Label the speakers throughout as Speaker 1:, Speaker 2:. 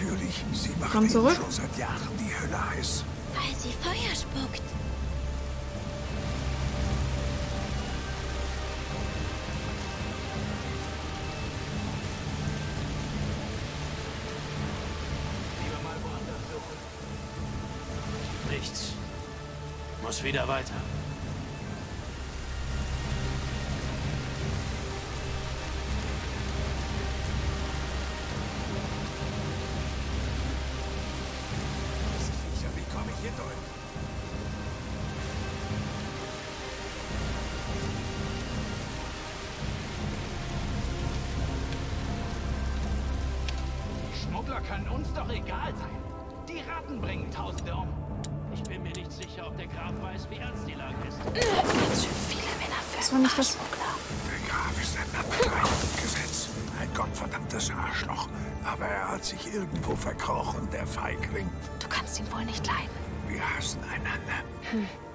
Speaker 1: Natürlich, sie macht
Speaker 2: Komm zurück.
Speaker 1: schon seit Jahren die Hölle heiß.
Speaker 3: Weil sie Feuer spuckt.
Speaker 4: Lieber mal woanders suchen. Nichts. Muss wieder weiter.
Speaker 3: Kannst ihn wohl nicht leiden.
Speaker 1: Wir hassen einander.
Speaker 5: Das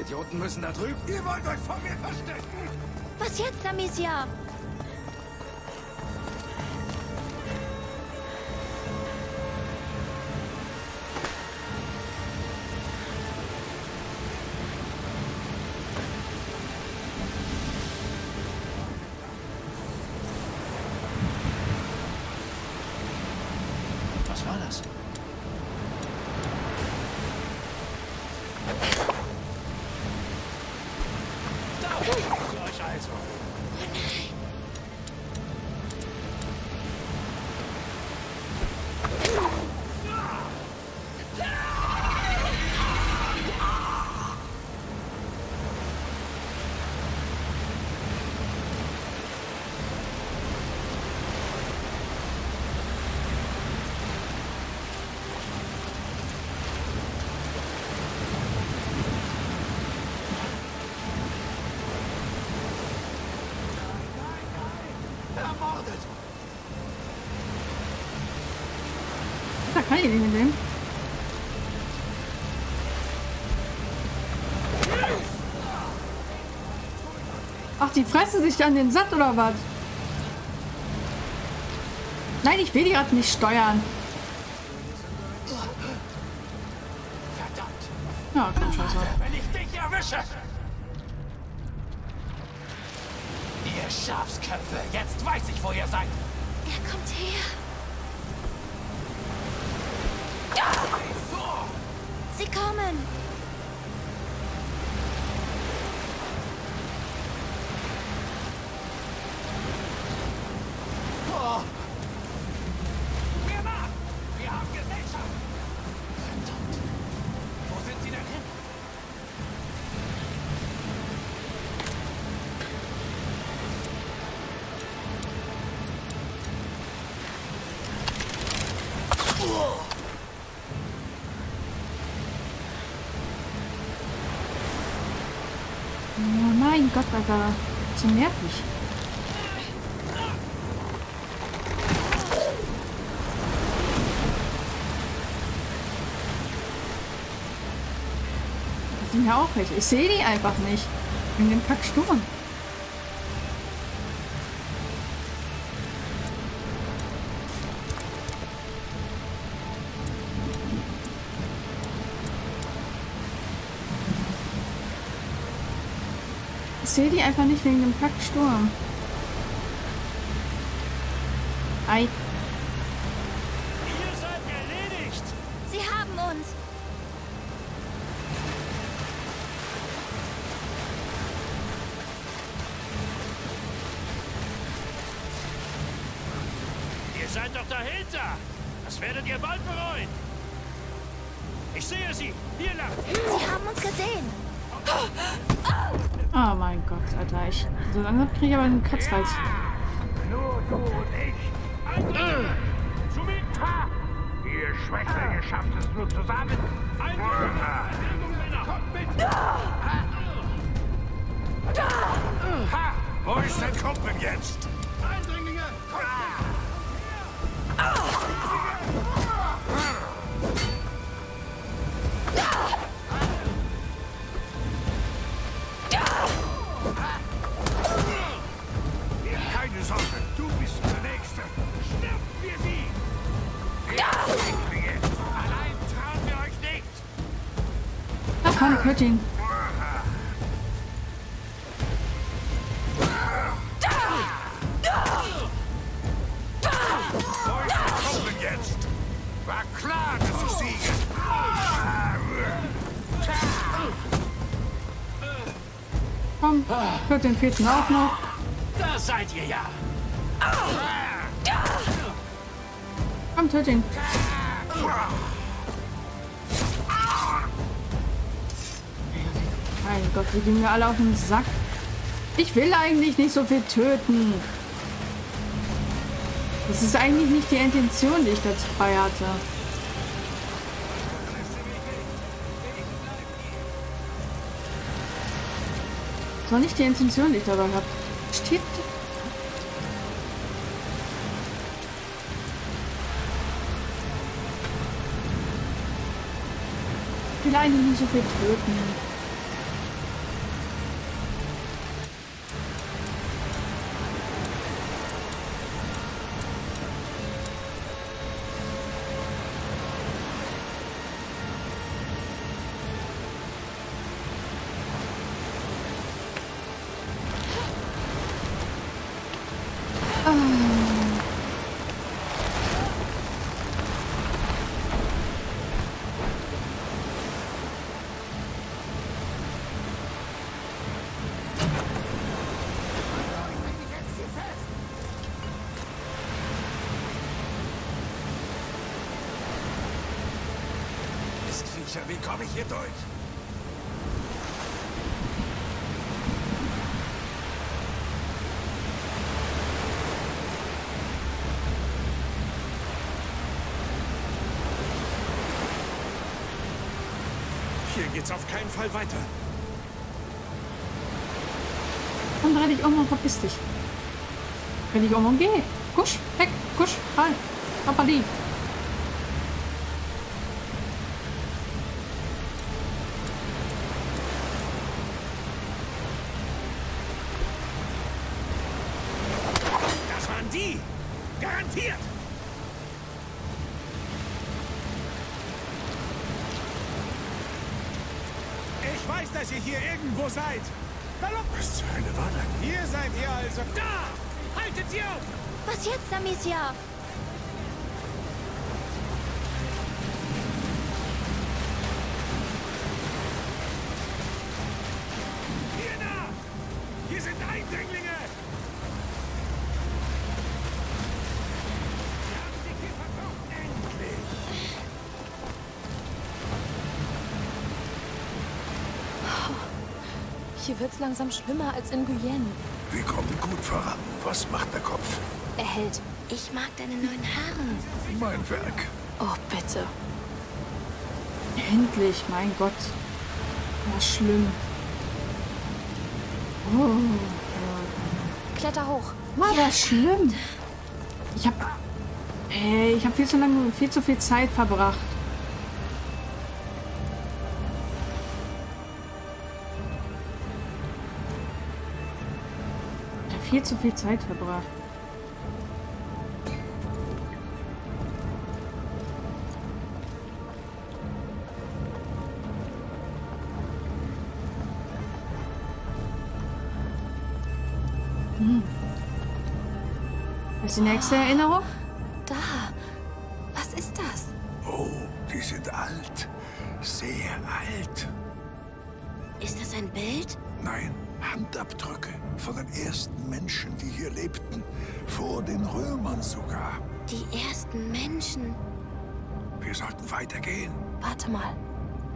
Speaker 1: Idioten müssen da drüben... Ihr wollt euch vor mir verstecken!
Speaker 3: Was jetzt, Amicia?
Speaker 2: Mit dem. Ach, die fressen sich dann den satt oder was? Nein, ich will die gerade nicht steuern.
Speaker 5: Verdammt!
Speaker 2: Ja, komm, scheiße.
Speaker 5: Wenn ich dich erwische!
Speaker 2: Alter. So nervig. Das sind ja auch welche. Ich sehe die einfach nicht. In dem Kacksturm. Ich sehe die einfach nicht wegen dem Kacksturm. Ei.
Speaker 4: Ihr seid erledigt!
Speaker 3: Sie haben uns.
Speaker 4: Ihr seid doch dahinter! Das werdet ihr bald bereuen! Ich sehe sie! Hier lang!
Speaker 3: Sie haben uns gesehen.
Speaker 2: Oh mein Gott, Alter. Ich, so langsam kriege ich aber einen Katzhals.
Speaker 1: Nur du und ich.
Speaker 4: Zu mir!
Speaker 1: Ha! Ihr schafft es nur zusammen. Ha! Ha! Wo ist dein Kumpel jetzt? Dass ich siege.
Speaker 2: Komm, Kötting fehlt mir auch noch.
Speaker 4: Da seid ihr ja!
Speaker 2: Komm, Tötting. Mein Gott, die gehen mir alle auf den Sack. Ich will eigentlich nicht so viel töten. Das ist eigentlich nicht die Intention, die ich dabei hatte. Das war nicht die Intention, die ich dabei habe. Ich will eigentlich nicht so viel töten.
Speaker 1: Mistviecher, wie komme ich hier durch?
Speaker 5: Hier geht's auf keinen Fall weiter.
Speaker 2: Komm, dreh dich um und verpiss dich. Dreh dich um und geh. Kusch, weg, kusch, rein. Papali.
Speaker 5: Hier
Speaker 6: wird's langsam schlimmer als in Guyenne.
Speaker 1: Wir kommen gut voran. Was macht der Kopf?
Speaker 6: Er hält.
Speaker 3: Ich mag deine neuen Haare.
Speaker 1: Mein Werk.
Speaker 6: Oh, bitte.
Speaker 2: Endlich, mein Gott. War schlimm. Oh,
Speaker 6: Kletter hoch.
Speaker 2: war das schlimm. Ich hab. Ey, ich hab viel zu lange, viel zu viel Zeit verbracht. Viel zu viel Zeit verbracht. Was ist die nächste Erinnerung?
Speaker 1: Die ersten Menschen. Wir sollten weitergehen.
Speaker 6: Warte mal.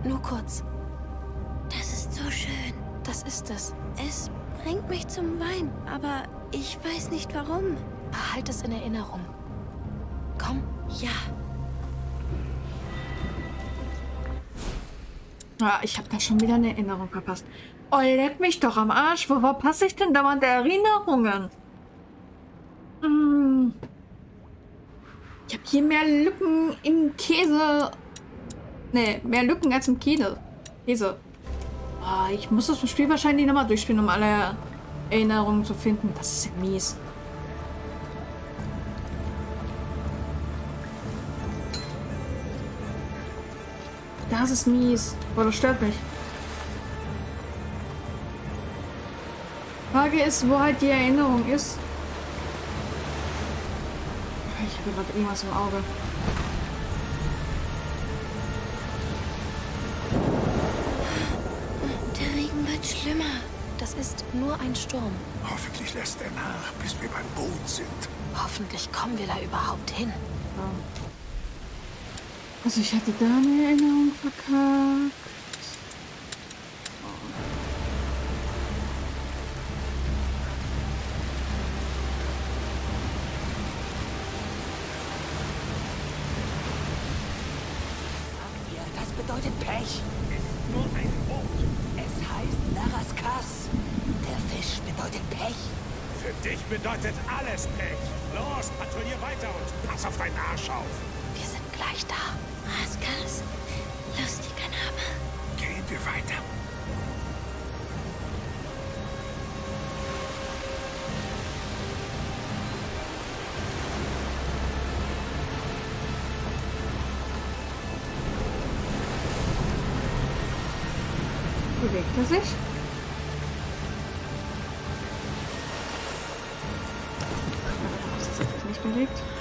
Speaker 6: Nur kurz.
Speaker 3: Das ist so schön.
Speaker 6: Das ist es.
Speaker 3: Es bringt mich zum Wein, aber ich weiß nicht warum.
Speaker 6: Behalt es in Erinnerung. Komm.
Speaker 3: Ja,
Speaker 2: Ah, ich habe da schon wieder eine Erinnerung verpasst. Oh, leck mich doch am Arsch. Wo verpasse ich denn dauernd Erinnerungen? Hm. Ich habe hier mehr Lücken im Käse. Nee, mehr Lücken als im Käse. Käse. Ah, ich muss das Spiel wahrscheinlich nochmal durchspielen, um alle Erinnerungen zu finden. Das ist ja mies. Das ist mies. Boah, das stört mich. Frage ist, wo halt die Erinnerung ist. Ich habe gerade irgendwas im Auge.
Speaker 3: der Regen wird schlimmer.
Speaker 6: Das ist nur ein Sturm.
Speaker 1: Hoffentlich lässt er nach, bis wir beim Boot sind.
Speaker 6: Hoffentlich kommen wir da überhaupt hin.
Speaker 2: Also ich hatte da eine Erinnerung verkackt. Bewegt er sich? Das ist jetzt nicht bewegt.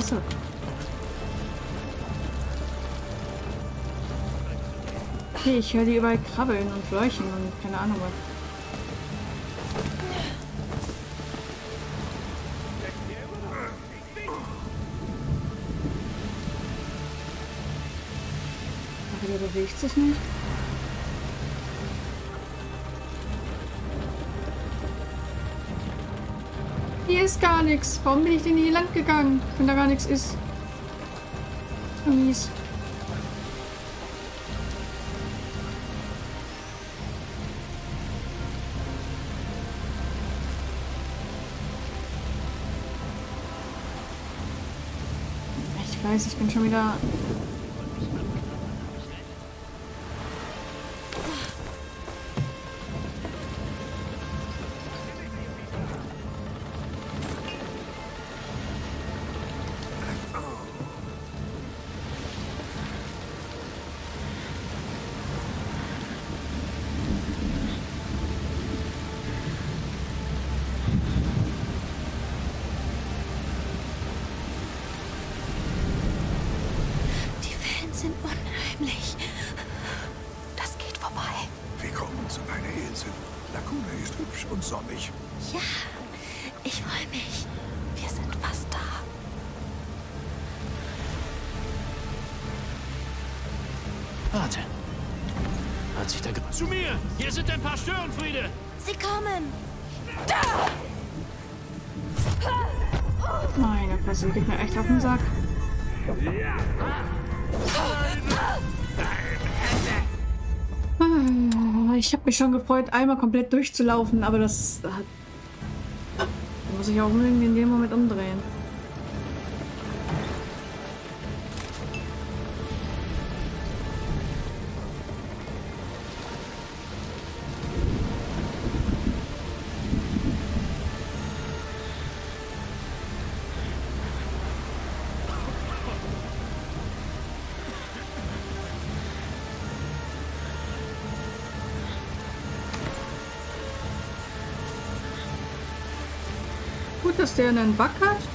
Speaker 2: Fresse. Okay, ich höre die überall krabbeln und fleuchen und keine Ahnung was. Aber der bewegt sich nicht. Gar nichts. Warum bin ich denn hier lang gegangen, wenn da gar nichts ist? Mies. Ich weiß, ich bin schon wieder
Speaker 4: Warte. Hat sich da... ge- Zu mir! Hier sind ein paar Störenfriede!
Speaker 3: Sie kommen.
Speaker 2: Meine Fresse, geht mir echt auf den Sack. Ah, Ich habe mich schon gefreut, einmal komplett durchzulaufen, aber das hat... Da muss ich auch unbedingt in dem Moment umdrehen. Gut, dass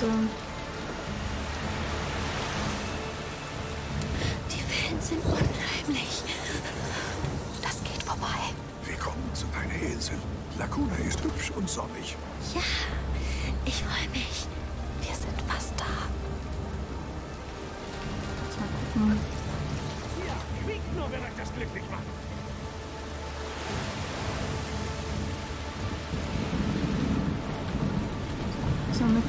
Speaker 2: Kiste.
Speaker 3: Die Wellen sind unheimlich.
Speaker 6: Das geht vorbei.
Speaker 1: Willkommen zu deiner Insel. Lagune ist hübsch und sonnig.
Speaker 2: So eine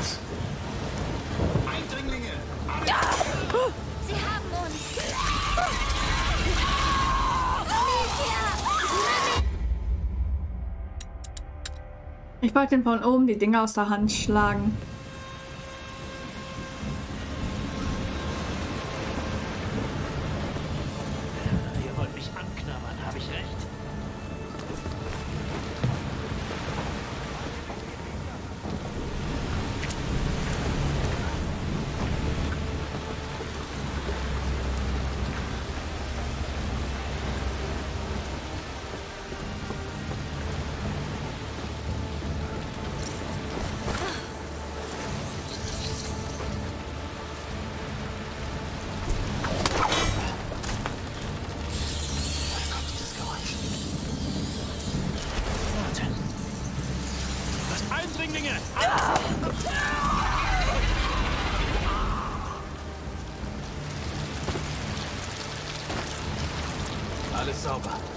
Speaker 4: Was? Eindringlinge!
Speaker 3: Sie haben uns.
Speaker 2: Ich wollte den von oben die Dinger aus der Hand schlagen.
Speaker 4: Eindringlinge! Alles sauber.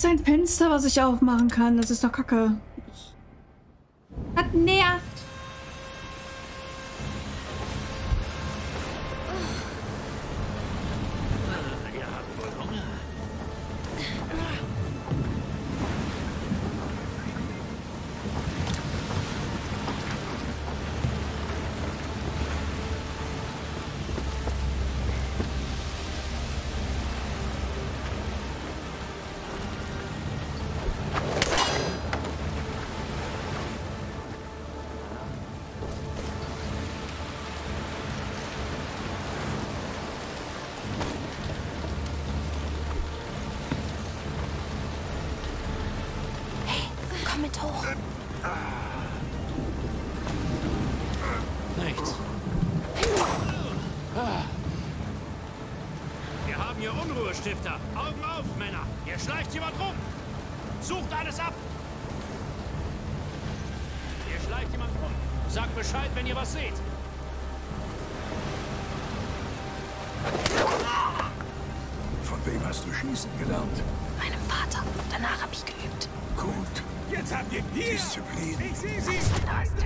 Speaker 2: Ist ein Fenster, was ich aufmachen kann. Das ist doch kacke.
Speaker 4: Wenn ihr was seht.
Speaker 1: Von wem hast du schießen gelernt?
Speaker 6: Meinem Vater. Danach habe ich geübt.
Speaker 1: Gut.
Speaker 4: Jetzt habt ihr hier.
Speaker 1: Disziplin.
Speaker 4: Ich sehe sie. Die,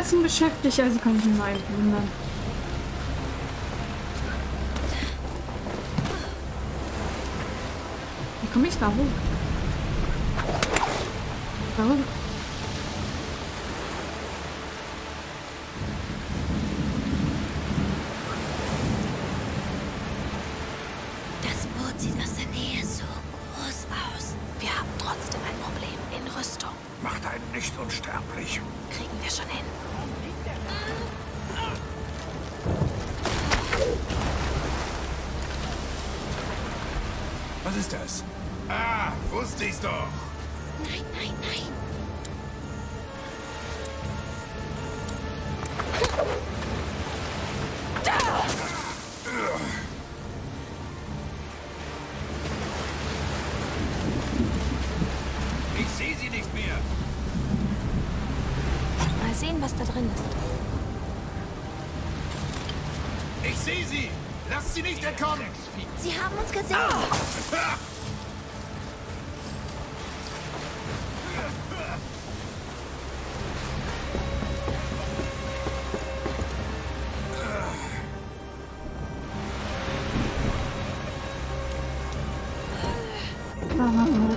Speaker 2: Fressen beschäftigt, also kann ich mich mal wundern. Wie komme ich da hoch? Warum?
Speaker 3: Das Boot sieht aus der Nähe so groß aus.
Speaker 6: Wir haben trotzdem ein Problem in Rüstung.
Speaker 1: Macht einen nicht unsterblich.
Speaker 6: Kriegen wir schon hin.
Speaker 1: Das? Ah, wusste ich's doch.
Speaker 3: Nein, nein, nein.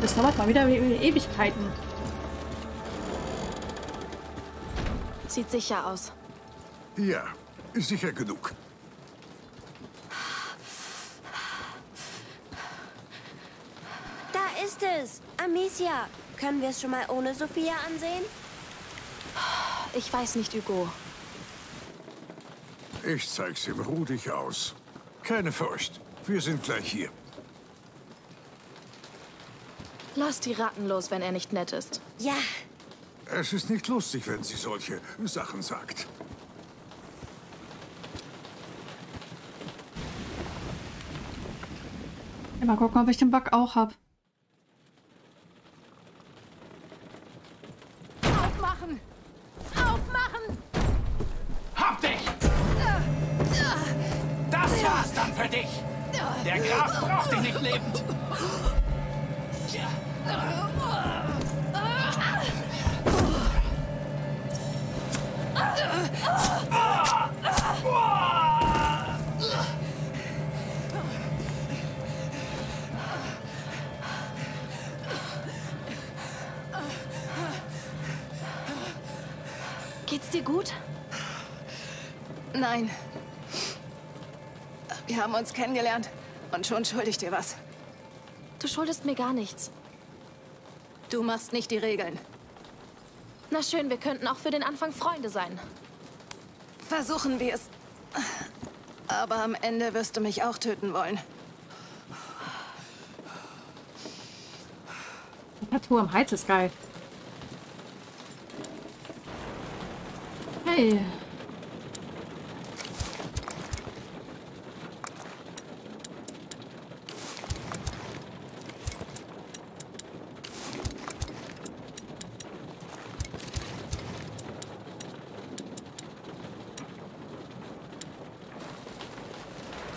Speaker 2: Das dauert mal wieder E- Ewigkeiten.
Speaker 6: Sieht sicher aus.
Speaker 1: Ja, sicher genug.
Speaker 3: Da ist es. Amicia. Können wir es schon mal ohne Sophia ansehen?
Speaker 6: Ich weiß nicht, Hugo.
Speaker 1: Ich zeig's ihm ruhig aus. Keine Furcht. Wir sind gleich hier.
Speaker 6: Lass die Ratten los, wenn er nicht nett ist.
Speaker 3: Ja.
Speaker 1: Es ist nicht lustig, wenn sie solche Sachen sagt.
Speaker 2: Ja, mal gucken, ob ich den Bug auch habe.
Speaker 6: Aufmachen! Aufmachen!
Speaker 5: Hab dich! Das war's dann für dich! Der Graf braucht dich nicht lebend!
Speaker 6: Geht's dir gut?
Speaker 7: Nein. Wir haben uns kennengelernt und schon schuldig dir was.
Speaker 6: Du schuldest mir gar nichts.
Speaker 7: Du machst nicht die Regeln.
Speaker 6: Na schön, wir könnten auch für den Anfang Freunde sein.
Speaker 7: Versuchen wir es. Aber am Ende wirst du mich auch töten wollen.
Speaker 2: Tattoo am Hals ist geil. Hey.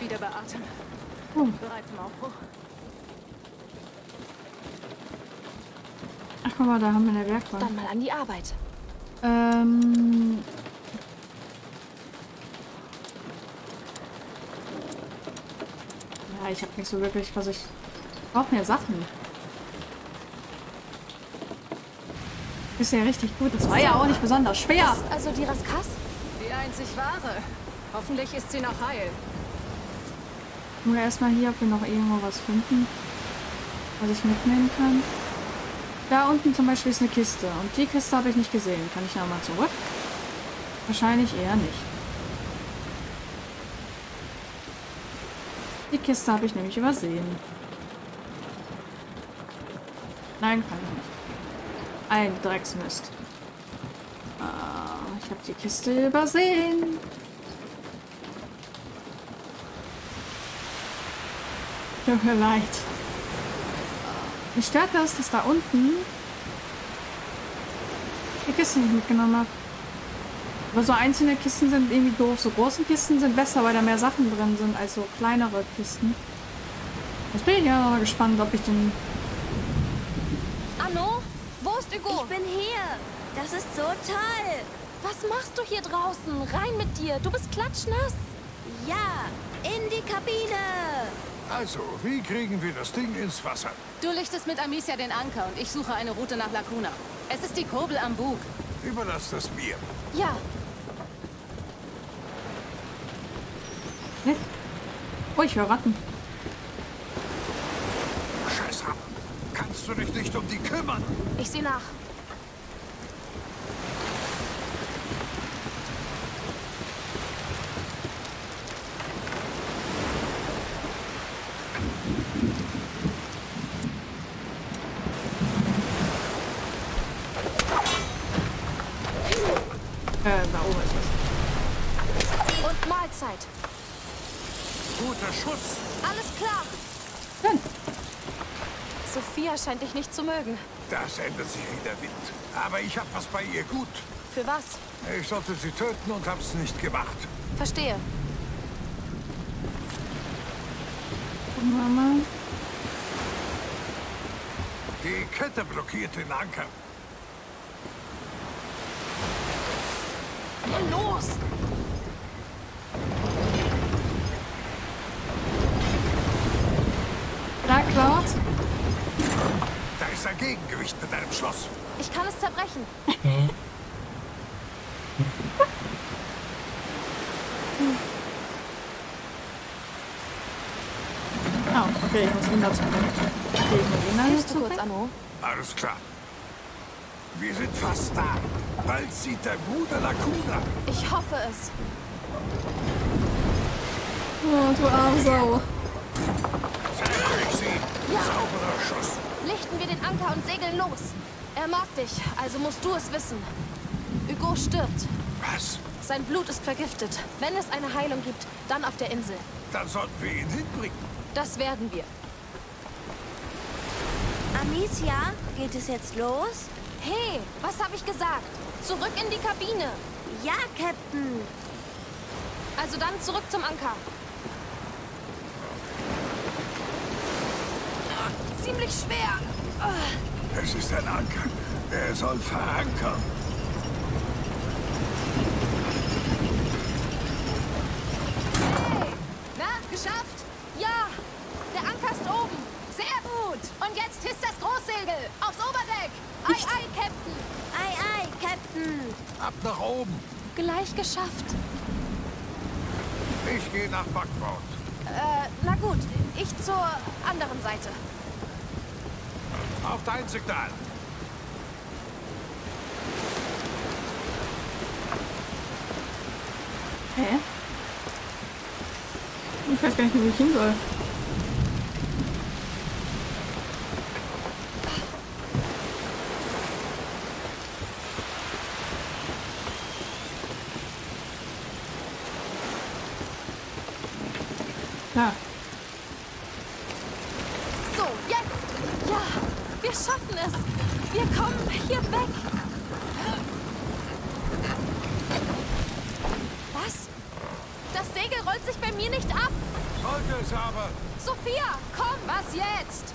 Speaker 7: Wieder bei Atem.
Speaker 2: Oh.
Speaker 7: Bereit zum Aufbruch.
Speaker 2: Ach, guck mal, da haben wir eine Werkbank.
Speaker 6: Dann mal an die Arbeit.
Speaker 2: Ähm. Ja, ich habe nicht so wirklich, was ich. Ich brauche mehr Sachen. Ist ja richtig gut. Das war ja auch nicht besonders schwer.
Speaker 6: Also die Raskas?
Speaker 7: Die einzig wahre. Hoffentlich ist sie noch heil.
Speaker 2: Nur erstmal hier, ob wir noch irgendwo was finden, was ich mitnehmen kann. Da unten zum Beispiel ist eine Kiste. Und die Kiste habe ich nicht gesehen. Kann ich nochmal zurück? Wahrscheinlich eher nicht. Die Kiste habe ich nämlich übersehen. Nein, kann ich nicht. Ein Drecksmist. Ah, ich habe die Kiste übersehen. Tut mir leid. Mich stört das, dass da unten die Kiste nicht mitgenommen habe. Aber so einzelne Kisten sind irgendwie doof. So große Kisten sind besser, weil da mehr Sachen drin sind als so kleinere Kisten. Jetzt bin ich ja mal gespannt, ob ich den...
Speaker 6: Anno? Wo ist Hugo?
Speaker 3: Ich bin hier. Das ist so toll.
Speaker 6: Was machst du hier draußen? Rein mit dir. Du bist klatschnass.
Speaker 3: Ja, in die Kabine.
Speaker 1: Also, wie kriegen wir das Ding ins Wasser?
Speaker 7: Du lichtest mit Amicia den Anker und ich suche eine Route nach Lacuna. Es ist die Kurbel am Bug.
Speaker 1: Überlass das mir.
Speaker 6: Ja,
Speaker 2: Ne? Oh, ich höre Ratten.
Speaker 1: Scheiß Ratten. Kannst du dich nicht um die kümmern?
Speaker 6: ich sehe nach.
Speaker 2: Äh, da oben ist es.
Speaker 6: Und Mahlzeit.
Speaker 1: Guter Schuss.
Speaker 6: Alles klar.
Speaker 2: Schön.
Speaker 6: Sophia scheint dich nicht zu mögen.
Speaker 1: Das ändert sich wie der Wind. Aber ich hab was bei ihr gut.
Speaker 6: Für was?
Speaker 1: Ich sollte sie töten und hab's nicht gemacht.
Speaker 6: Verstehe.
Speaker 2: Mal.
Speaker 1: Die Kette blockiert den Anker.
Speaker 6: Los!
Speaker 2: Da, Cloud.
Speaker 1: Da ist ein Gegengewicht mit deinem Schloss.
Speaker 6: Ich kann es zerbrechen.
Speaker 2: Ah, okay, ich muss runter zurück. Okay, ich muss ihn
Speaker 6: Hilfst du
Speaker 2: zurück.
Speaker 6: kurz, Anno?
Speaker 1: Alles klar. Wir sind fast da. Bald sieht dein Bruder Lacuna.
Speaker 6: Ich hoffe es.
Speaker 2: Oh, du arme Sau.
Speaker 1: Zeige ich sie.
Speaker 6: Ja.
Speaker 1: Sauberer Schuss.
Speaker 6: Lichten wir den Anker und segeln los. Er mag dich, also musst du es wissen. Hugo stirbt.
Speaker 1: Was?
Speaker 6: Sein Blut ist vergiftet. Wenn es eine Heilung gibt, dann auf der Insel.
Speaker 1: Dann sollten wir ihn hinbringen.
Speaker 6: Das werden wir.
Speaker 3: Amicia, geht es jetzt los?
Speaker 6: Hey, was habe ich gesagt? Zurück in die Kabine.
Speaker 3: Ja, Captain.
Speaker 6: Also dann zurück zum Anker. Ziemlich schwer.
Speaker 1: Es ist ein Anker. Er soll verankern.
Speaker 6: Hey, na, geschafft? Ja, der Anker ist oben. Sehr gut. Und jetzt hisst das Großsegel aufs Oberdeck. Ei, ei, Captain.
Speaker 3: Ei, ei, Captain.
Speaker 1: Ab nach oben.
Speaker 6: Gleich geschafft.
Speaker 1: Ich gehe nach Backbord.
Speaker 6: Äh, na gut. Ich zur anderen Seite.
Speaker 1: Auf dein Signal.
Speaker 2: Hä? Ich weiß gar nicht, wo ich hin soll. Da.
Speaker 6: So, jetzt. Ja, wir schaffen es. Wir kommen hier weg. Was? Das Segel rollt sich bei mir nicht ab.
Speaker 1: Sollte es aber.
Speaker 6: Sophia, komm. Was jetzt?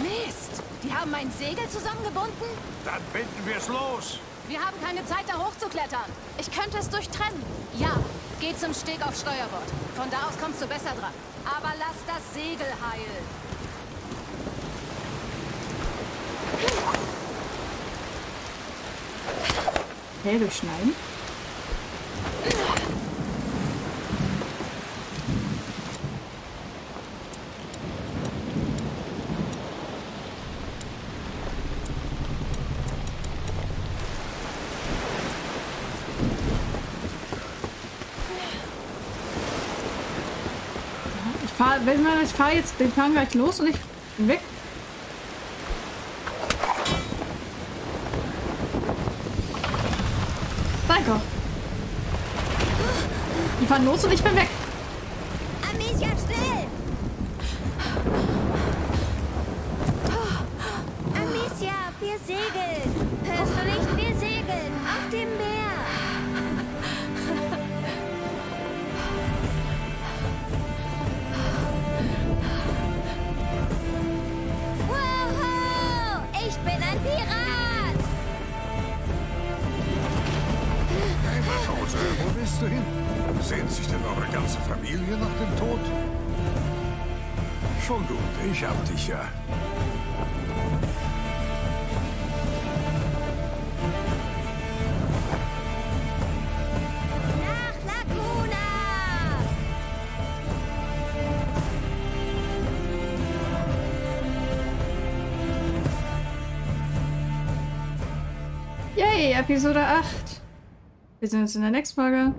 Speaker 6: Mist. Die haben mein Segel zusammengebunden?
Speaker 1: Dann binden wir es los.
Speaker 6: Wir haben keine Zeit, da hochzuklettern. Ich könnte es durchtrennen. Ja, geh zum Steg auf Steuerbord. Von da aus kommst du besser dran. Aber lass das Segel heil.
Speaker 2: Ich fahre, wenn man, ich fahre jetzt, wir fahren gleich los und ich weg. Danke. Die fahren los und ich bin weg.
Speaker 3: Amicia, still! Amicia, wir segeln. Hörst du nicht? Wir segeln. Auf dem Meer.
Speaker 1: Matrose, wo willst du hin? Sehnt sich denn eure ganze Familie nach dem Tod? Schon gut, ich hab dich ja.
Speaker 3: Nach Laguna!
Speaker 2: Yay, Episode 8. Wir sehen uns in der nächsten Folge.